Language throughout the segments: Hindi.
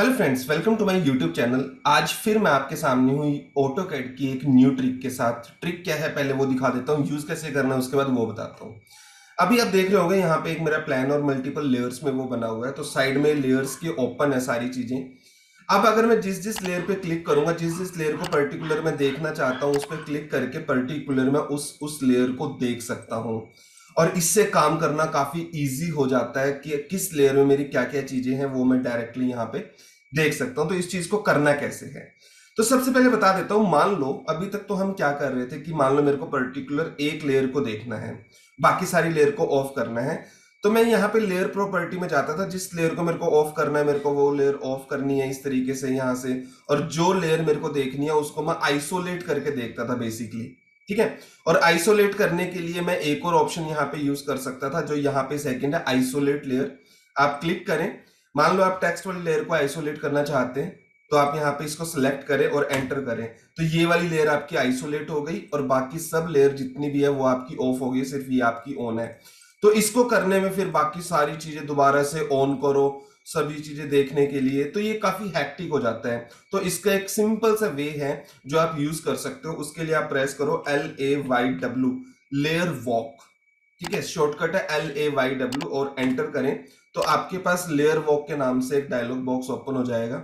Hello friends welcome to my YouTube channel आज फिर मैं आपके सामने हुई ऑटो कैड की एक न्यू ट्रिक के साथ। ट्रिक क्या है? पहले वो दिखा देता हूँ यूज़ कैसे करना है, उसके बाद वो बताता हूँ। अभी आप देख रहे होंगे, यहाँ पे एक मेरा प्लान और मल्टीपल लेयर्स में वो बना हुआ है तो साइड में लेयर्स के ओपन है सारी चीज़ें। अब अगर मैं जिस जिस लेयर पे क्लिक करूँगा, जिस जिस लेयर को पर्टिकुलर में देखना चाहता हूँ, उस पर क्लिक करके पर्टिकुलर में उस उस लेयर को देख सकता हूँ। और इससे काम करना काफ़ी इजी हो जाता है कि किस लेयर में मेरी क्या क्या चीज़ें हैं, वो मैं डायरेक्टली यहाँ पे देख सकता हूँ। तो इस चीज़ को करना कैसे है? तो सबसे पहले बता देता हूँ, मान लो, अभी तक तो हम क्या कर रहे थे कि मान लो मेरे को पर्टिकुलर एक लेयर को देखना है, बाकी सारी लेयर को ऑफ़ करना है। तो मैं यहाँ पे लेयर प्रॉपर्टी में जाता था, जिस लेयर को मेरे को ऑफ़ करना है, मेरे को वो लेयर ऑफ़ करनी है इस तरीके से यहाँ से, और जो लेयर मेरे को देखनी है, उसको मैं आइसोलेट करके देखता था बेसिकली ठीक है? और आइसोलेट करने के लिए मैं एक और ऑप्शन यहाँ पे यूज़ कर सकता था, जो यहाँ पे सेकंड है आइसोलेट लेयर आप क्लिक करें। मान लो आप टेक्स्ट वाली लेयर को आइसोलेट करना चाहते हैं तो आप यहाँ पे इसको सिलेक्ट करें और एंटर करें। तो ये वाली लेयर आपकी आइसोलेट हो गई और बाकी सब लेयर जितनी भी है वो आपकी ऑफ़ हो गई, सिर्फ़ ये आपकी ऑन है। तो इसको करने में फिर बाकी सारी चीज़ें दोबारा से ऑन करो, सभी चीज़ें देखने के लिए तो ये काफ़ी हैक्टिक हो जाता है। तो इसका एक सिंपल सा वे है जो आप यूज़ कर सकते हो, उसके लिए आप प्रेस करो L A Y W layer walk ठीक है? शॉर्टकट है एल ए वाई डब्ल्यू और एंटर करें। तो आपके पास लेयर वॉक के नाम से एक डायलॉग बॉक्स ओपन हो जाएगा।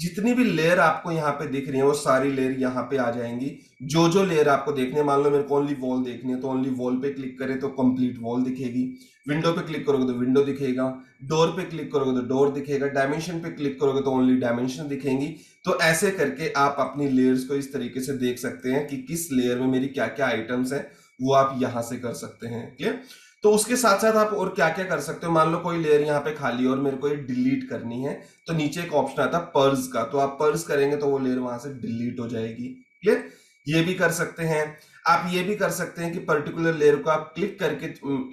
जितनी भी लेयर आपको यहाँ पे दिख रही है, वो सारी लेयर यहाँ पे आ जाएँगी। जो जो लेयर आपको देखनी मान लो मेरे को ओनली वॉल देखनी है तो ओनली वॉल पे क्लिक करें तो कंप्लीट वॉल दिखेगी। विंडो पे क्लिक करोगे तो विंडो दिखेगा। डोर पे क्लिक करोगे तो डोर दिखेगा। डायमेंशन पे क्लिक करोगे तो ओनली डायमेंशन दिखेंगी। तो ऐसे करके आप अपनी लेयर्स को इस तरीके से देख सकते हैं कि किस लेयर में मेरी क्या क्या आइटम्स है, वो आप यहाँ से कर सकते हैं। क्लियर तो उसके साथ साथ आप और क्या क्या कर सकते हो? मान लो कोई लेयर यहाँ पे खाली और मेरे को ये डिलीट करनी है तो नीचे एक ऑप्शन आता है पर्स का। तो आप पर्स करेंगे तो वो लेयर वहाँ से डिलीट हो जाएगी। क्लियर ये भी कर सकते हैं। आप ये भी कर सकते हैं कि पर्टिकुलर लेयर को आप क्लिक करके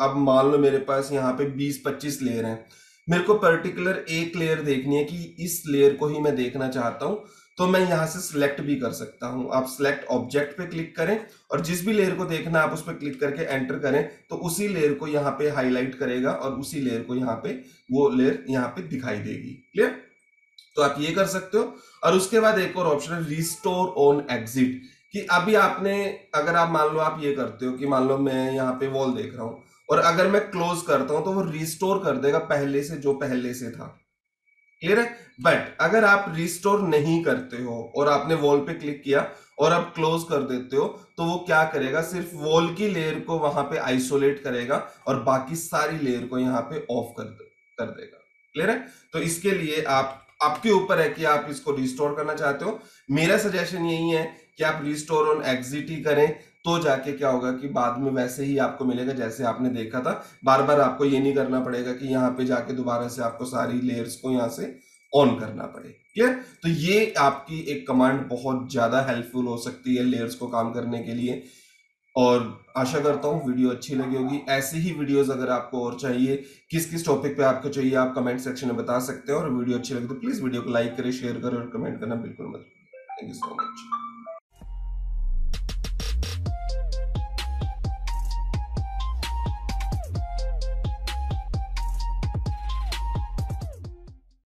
अब मान लो मेरे पास यहाँ पे 20-25 लेयर हैं। मेरे को पर्टिकुलर एक लेयर देखनी है कि इस लेयर को ही मैं देखना चाहता हूँ। तो मैं यहाँ से सिलेक्ट भी कर सकता हूँ। आप सिलेक्ट ऑब्जेक्ट पे क्लिक करें और जिस भी लेयर को देखना आप उस पर क्लिक करके एंटर करें तो उसी लेयर को यहाँ पे हाईलाइट करेगा और उसी लेयर को यहाँ पे वो लेयर यहाँ पे दिखाई देगी। क्लियर तो आप ये कर सकते हो। और उसके बाद एक और ऑप्शन है रिस्टोर ऑन एग्जिट कि अभी आपने, अगर आप मान लो आप ये करते हो कि मान लो मैं यहाँ पे वॉल देख रहा हूँ और अगर मैं क्लोज करता हूँ तो वो रिस्टोर कर देगा पहले से जो पहले से था। क्लियर है? बट अगर आप रिस्टोर नहीं करते हो और आपने वॉल पे क्लिक किया और आप क्लोज कर देते हो तो वो क्या करेगा? सिर्फ़ वॉल की लेयर को वहाँ पे आइसोलेट करेगा और बाकी सारी लेयर को यहाँ पे ऑफ़ कर कर देगा। क्लियर है? तो इसके लिए आप आपके ऊपर है कि आप इसको रिस्टोर करना चाहते हो। मेरा सजेशन यही है कि आप रिस्टोर ऑन एग्जिट ही करें तो जाके क्या होगा कि बाद में वैसे ही आपको मिलेगा, जैसे आपने देखा था। बार बार आपको ये नहीं करना पड़ेगा कि यहाँ पे जाके दोबारा से आपको सारी लेयर्स को यहाँ से ऑन करना पड़े। क्लियर तो ये आपकी एक कमांड बहुत ज़्यादा हेल्पफुल हो सकती है लेयर्स को काम करने के लिए। और आशा करता हूँ वीडियो अच्छी लगी होगी। ऐसी ही वीडियोस अगर आपको और चाहिए किस किस टॉपिक पे आपको चाहिए, आप कमेंट सेक्शन में बता सकते हैं। और वीडियो अच्छी लगे तो प्लीज़ वीडियो को लाइक करें शेयर करें और कमेंट करना बिल्कुल मत थैंक यू सो मच